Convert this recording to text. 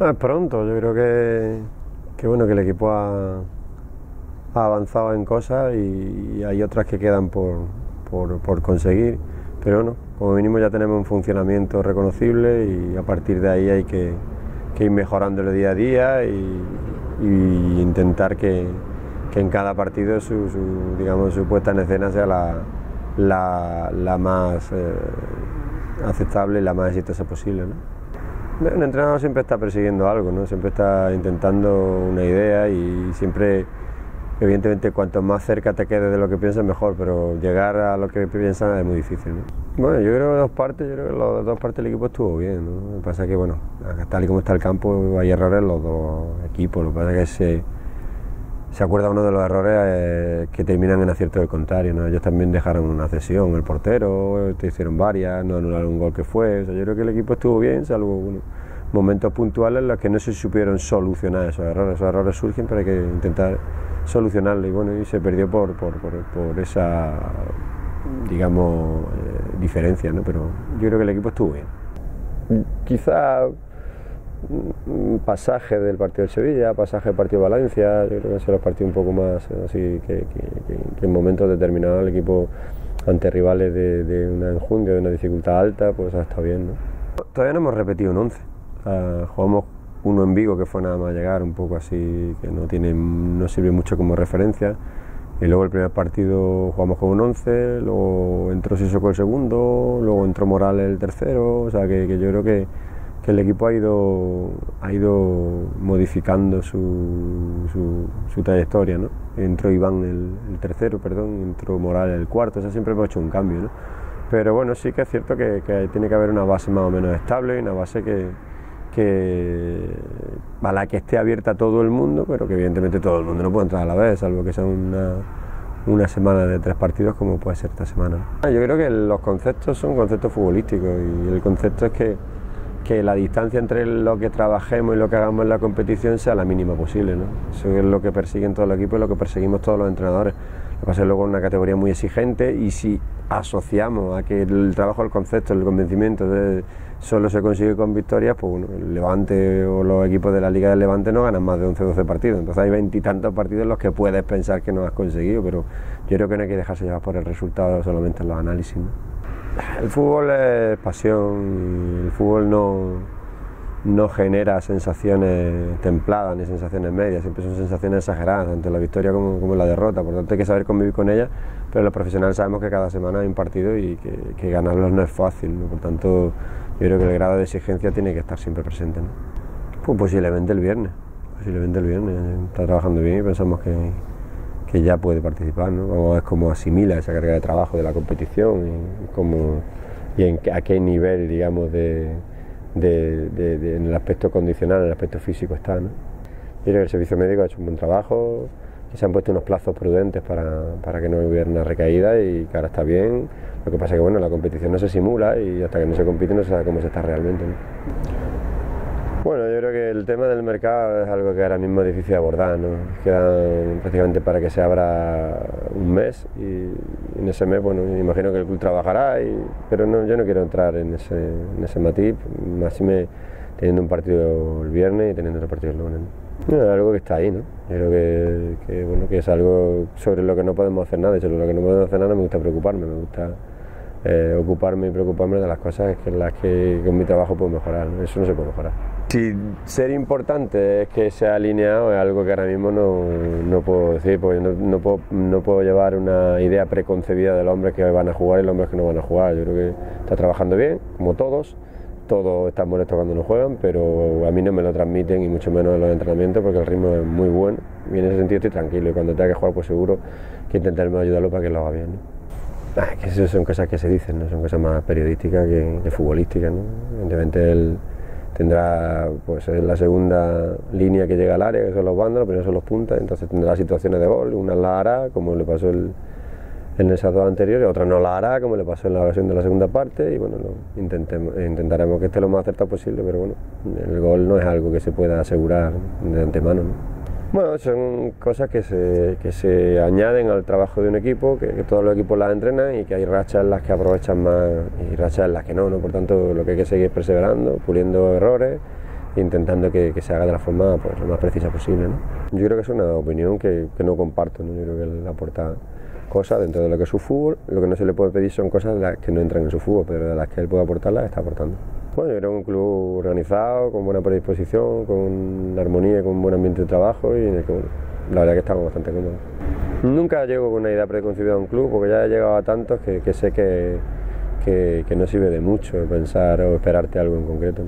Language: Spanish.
es pronto, yo creo que, que, bueno que el equipo ha, avanzado en cosas y, hay otras que quedan por, por, conseguir, pero bueno, como mínimo ya tenemos un funcionamiento reconocible y a partir de ahí hay que, que ir mejorándolo día a día y, intentar que, que, en cada partido su, digamos, su puesta en escena sea la, la, la más eh, aceptable y la más exitosa posible. ¿no? Un entrenador siempre está persiguiendo algo, ¿no? siempre está intentando una idea y siempre Evidentemente, cuanto más cerca te quedes de lo que piensas, mejor, pero llegar a lo que piensas es muy difícil. Bueno, yo creo que dos partes, yo creo que las dos partes del equipo estuvo bien. ¿no? Lo que pasa es que, bueno, tal y como está el campo, hay errores en los dos equipos. Lo que pasa es que se, se acuerda uno de los errores eh, que terminan en acierto del contrario. ¿no? Ellos también dejaron una cesión, el portero, te hicieron varias, no anularon un gol que fue. yo creo que el equipo estuvo bien, salvo momentos puntuales en los que no se supieron solucionar esos errores. Esos errores surgen, pero hay que intentar solucionarlo y bueno, y se perdió por, por, por, esa, digamos, eh, diferencia, ¿no? Pero yo creo que el equipo estuvo bien. Quizá pasaje del partido del Sevilla, pasaje del partido de Valencia, yo creo que se los partidos un poco más así que, en momentos determinados el equipo ante rivales de, una enjundia, de una dificultad alta, pues ha estado bien. Todavía no hemos repetido un 11, jugamos uno en Vigo que fue nada más llegar, un poco así, que no, tiene, no sirve mucho como referencia. Y luego el primer partido jugamos con un 11, luego entró Sissoko el segundo, luego entró Morales el tercero, o sea que, yo creo que, que, el equipo ha ido, ha ido modificando su, su, trayectoria. ¿no? Entró Iván el, tercero, perdón, entró Morales el cuarto, o sea, siempre hemos hecho un cambio. ¿no? Pero bueno, sí que es cierto que, que tiene que haber una base más o menos estable, una base que, que a la que esté abierta todo el mundo, pero que evidentemente todo el mundo no puede entrar a la vez, salvo que sea una, una semana de tres partidos como puede ser esta semana. Yo creo que los conceptos son conceptos futbolísticos y el concepto es que, que la distancia entre lo que trabajemos y lo que hagamos en la competición sea la mínima posible. ¿no? Eso es lo que persiguen todos los equipos y lo que perseguimos todos los entrenadores. Lo que pasa es luego una categoría muy exigente y si asociamos a que el trabajo del concepto, el convencimiento solo se consigue con victorias, pues bueno, el Levante o los equipos de la Liga del Levante no ganan más de 11 o 12 partidos. Entonces hay veintitantos partidos en los que puedes pensar que no has conseguido, pero yo creo que no hay que dejarse llevar por el resultado solamente en los análisis. El fútbol es pasión, el fútbol no, no genera sensaciones templadas ni sensaciones medias, siempre son sensaciones exageradas, tanto la victoria como, como la derrota, por tanto hay que saber convivir con ellas, pero los profesionales sabemos que cada semana hay un partido y que, ganarlos no es fácil, por tanto yo creo que el grado de exigencia tiene que estar siempre presente. ¿no? Pues posiblemente el viernes, posiblemente el viernes. Está trabajando bien y pensamos que, que ya puede participar, ¿no? O es como asimila esa carga de trabajo de la competición y, como, y en, a qué nivel, digamos, de, de, en el aspecto condicional, en el aspecto físico está. ¿no? El servicio médico ha hecho un buen trabajo, se han puesto unos plazos prudentes para, para, que no hubiera una recaída y que ahora está bien. Lo que pasa es que bueno, la competición no se simula y hasta que no se compite no se sabe cómo se está realmente. Bueno, yo creo que el tema del mercado es algo que ahora mismo es difícil abordar. ¿no? Quedan prácticamente para que se abra un mes y en ese mes, bueno, imagino que el club trabajará, y, pero no, yo no quiero entrar en ese, en ese matiz, más me teniendo un partido el viernes y teniendo otro partido el lunes. es algo que está ahí, ¿no? Yo creo que, bueno, que es algo sobre lo que no podemos hacer nada, sobre lo que no podemos hacer nada me gusta preocuparme, me gusta eh, ocuparme y preocuparme de las cosas que las que con mi trabajo puedo mejorar, eso no se puede mejorar. Si ser importante es que sea alineado es algo que ahora mismo no, no puedo decir, porque no, no, puedo, no puedo llevar una idea preconcebida de los hombres que van a jugar y los hombres que no van a jugar. Yo creo que está trabajando bien, como todos, todos están molestos cuando no juegan, pero a mí no me lo transmiten y mucho menos en los entrenamientos porque el ritmo es muy bueno y en ese sentido estoy tranquilo y cuando tenga que jugar pues seguro que intentaré ayudarlo para que lo haga bien. Ah, que eso son cosas que se dicen, ¿no? son cosas más periodísticas que, futbolísticas. ¿no? Evidentemente él tendrá pues la segunda línea que llega al área, que son los bandos, pero son los puntas, entonces tendrá situaciones de gol, una la hará, como le pasó el, en esas dos anteriores, otra no la hará, como le pasó en la versión de la segunda parte, y bueno, intentaremos que esté lo más acertado posible, pero bueno, el gol no es algo que se pueda asegurar de antemano. Bueno, son cosas que se, que se añaden al trabajo de un equipo, que, todos los equipos las entrenan y que hay rachas en las que aprovechan más y rachas en las que no, ¿no? Por tanto, lo que hay que seguir es perseverando, puliendo errores, intentando que, se haga de la forma pues, lo más precisa posible. ¿no? Yo creo que es una opinión que, no comparto, ¿no? yo creo que él aporta cosas dentro de lo que es su fútbol, lo que no se le puede pedir son cosas que no entran en su fútbol, pero de las que él puede aportarlas está aportando. Bueno, yo creo que un club organizado, con buena predisposición, con armonía, con un buen ambiente de trabajo y en el que la verdad que estamos bastante cómodos. Nunca llego con una idea preconcebida a un club porque ya he llegado a tantos que, sé que, que, no sirve de mucho pensar o esperarte algo en concreto.